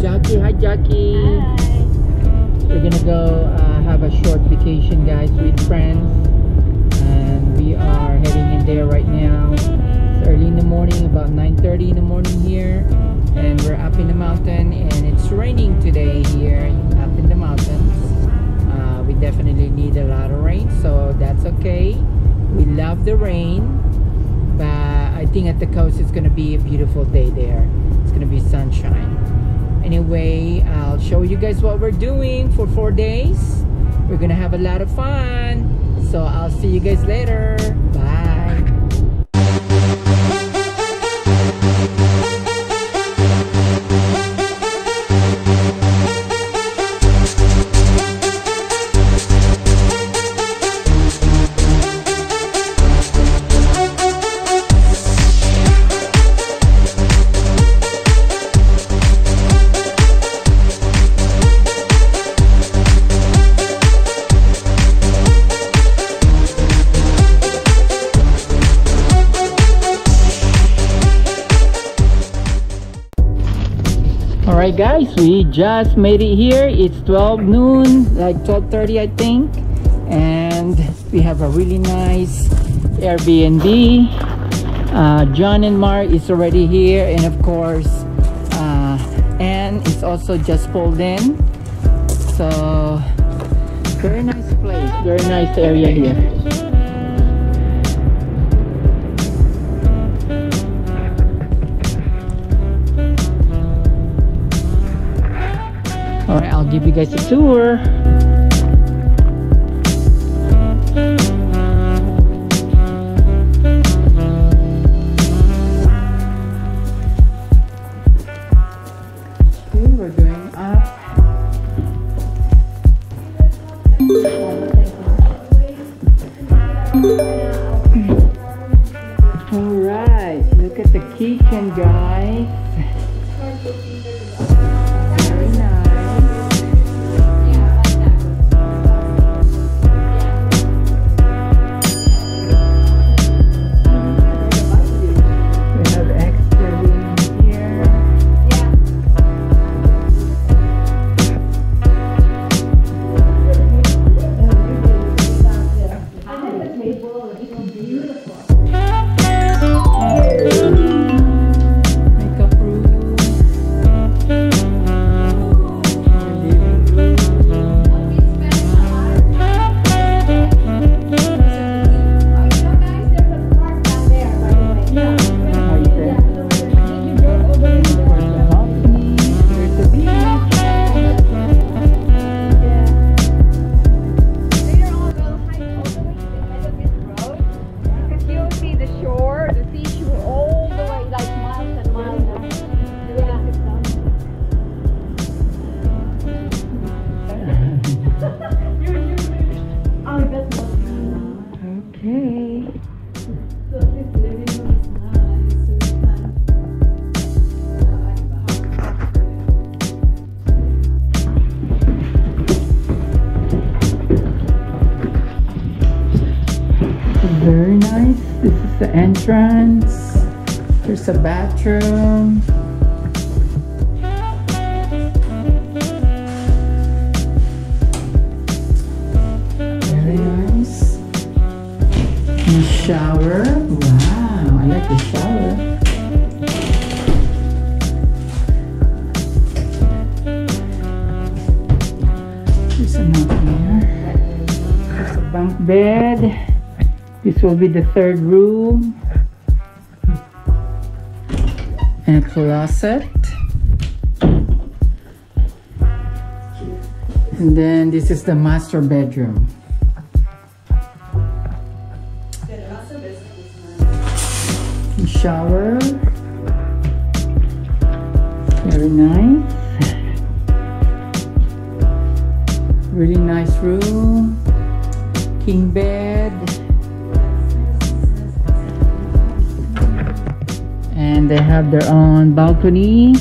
Jackie. Hi, Jackie. Hi. We're gonna go uh, have a short vacation, guys, with friends, and we are heading in there right now. It's early in the morning, about 9:30 in the morning here, and we're up in the mountain, and it's raining today here up in the mountains. Uh, we definitely need a lot of rain, so that's okay. We love the rain, but I think at the coast it's gonna be a beautiful day there. It's gonna be sunshine. Anyway i'll show you guys what we're doing for four days. We're gonna have a lot of fun. So i'll see you guys later guys. We just made it here. It's 12 noon like 12:30 i think. And we have a really nice airbnb. Uh, john and mark is already here and of course uh, anne is also just pulled in. So very nice place very nice area here All right, I'll give you guys a tour. We're going up. All right, look at the kitchen, guys. This is the entrance. There's a bathroom. Very nice. And shower. Wow, I like the shower. There's another here. There's a bunk bed. This will be the third room. And closet. And then this is the master bedroom. Shower. Very nice. Really nice room. King bed. They have their own balcony.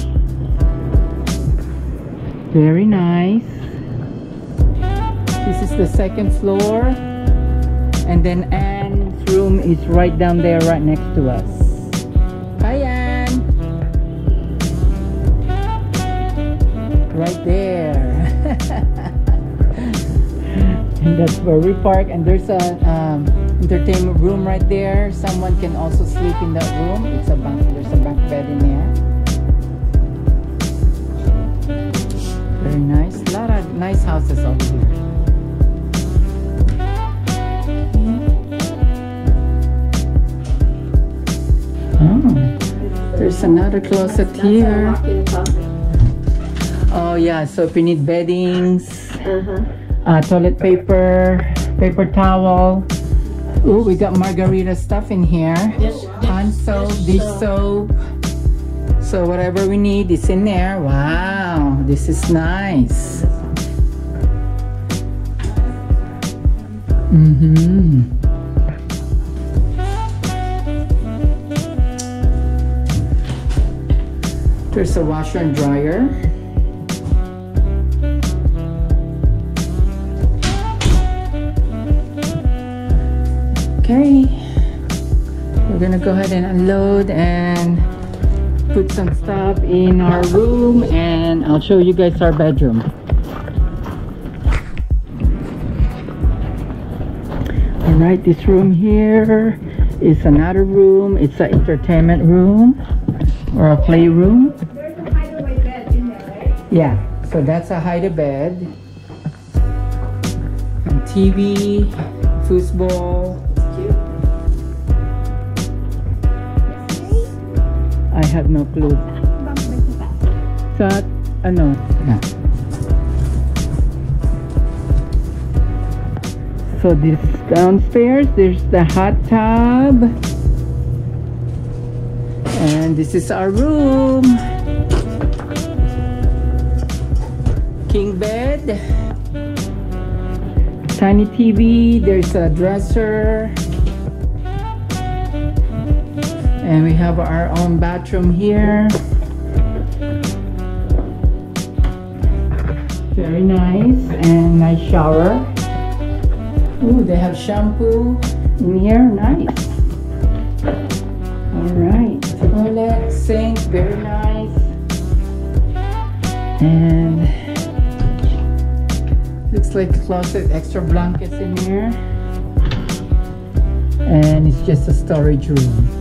Very nice. This is the second floor. And then Anne's room is right down there, right next to us. Hi, Anne. right there. and that's where we park. And there's a um, entertainment room right there. Someone can also sleep in that room. It's a bunk. There's a bunk bed in there. Very nice. A lot of nice houses over here. Oh, there's another closet here. Oh yeah, so if you need beddings, Uh-huh. uh, toilet paper, paper towel. Ooh, we got margarita stuff in here. Hand soap, dish soap. So whatever we need is in there. Wow, this is nice. Mm-hmm. There's a washer and dryer. Okay. We're gonna go ahead and unload and put some stuff in our room and I'll show you guys our bedroom. Alright, this room here is another room. It's an entertainment room or a playroom. There's a hideaway bed in there, right? Yeah, so that's a hide a bed. And TV, foosball. I have no clue. Sa, ano? Yeah. So this downstairs, there's the hot tub. And this is our room. King bed. Tiny TV, there's a dresser. And we have our own bathroom here. Very nice and nice shower. Ooh, they have shampoo in here. Nice. All right. Toilet, sink, very nice. And looks like closet, extra blankets in here. And it's just a storage room.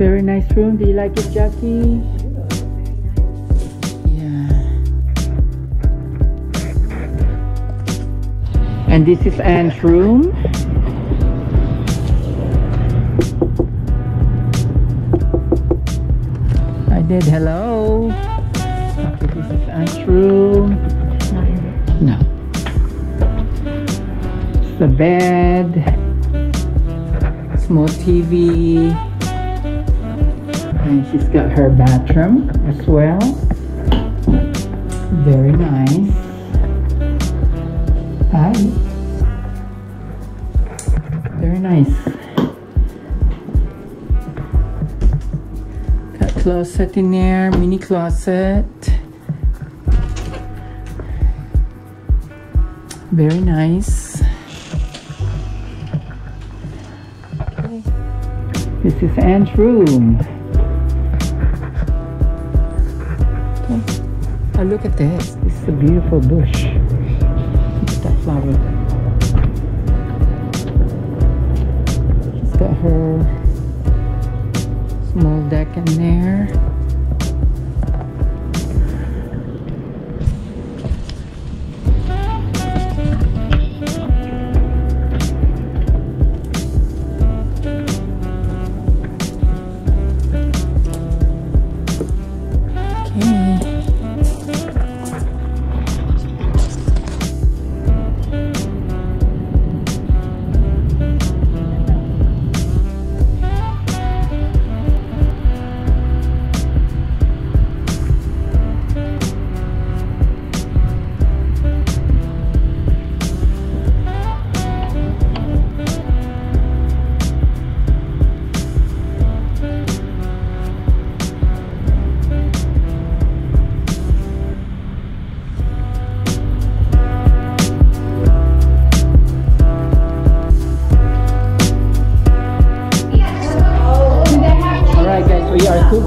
Very nice room. Do you like it, Jackie? Yeah. And this is Anne's room. I did. Hello. Okay, this is Anne's room. No. It's the bed. Small TV. And she's got her bathroom as well. Very nice. Hi. Very nice. Got closet in there, mini closet. Very nice. This is Anne's room. Oh, look at this. This is a beautiful bush. Look at that flower.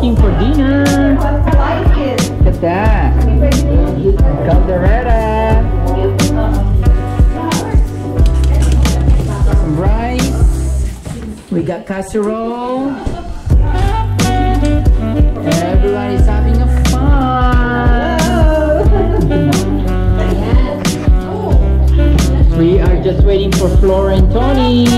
Looking for dinner. Look at that. Caldereta. Some rice. We got casserole. Everybody's having a fun. We are just waiting for Flora and Tony.